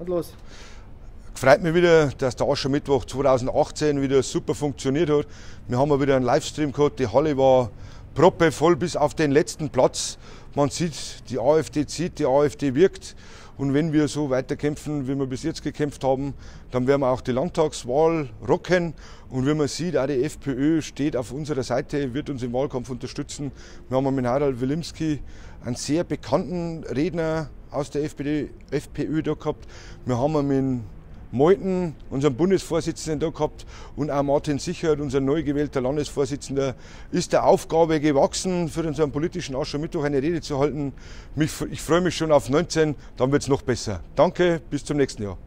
Und los. Freut mich wieder, dass der Aschermittwoch 2018 wieder super funktioniert hat. Wir haben wieder einen Livestream gehabt. Die Halle war proppevoll bis auf den letzten Platz. Man sieht, die AfD zieht, die AfD wirkt. Und wenn wir so weiterkämpfen, wie wir bis jetzt gekämpft haben, dann werden wir auch die Landtagswahl rocken. Und wie man sieht, auch die FPÖ steht auf unserer Seite, wird uns im Wahlkampf unterstützen. Wir haben mit Harald Wilimski einen sehr bekannten Redner aus der FPD, FPÖ da gehabt. Wir haben mit Meuthen, unseren Bundesvorsitzenden, da gehabt und auch Martin Sichert, unser neu gewählter Landesvorsitzender, ist der Aufgabe gewachsen, für unseren politischen Aschermittwoch eine Rede zu halten. Ich freue mich schon auf 19, dann wird es noch besser. Danke, bis zum nächsten Jahr.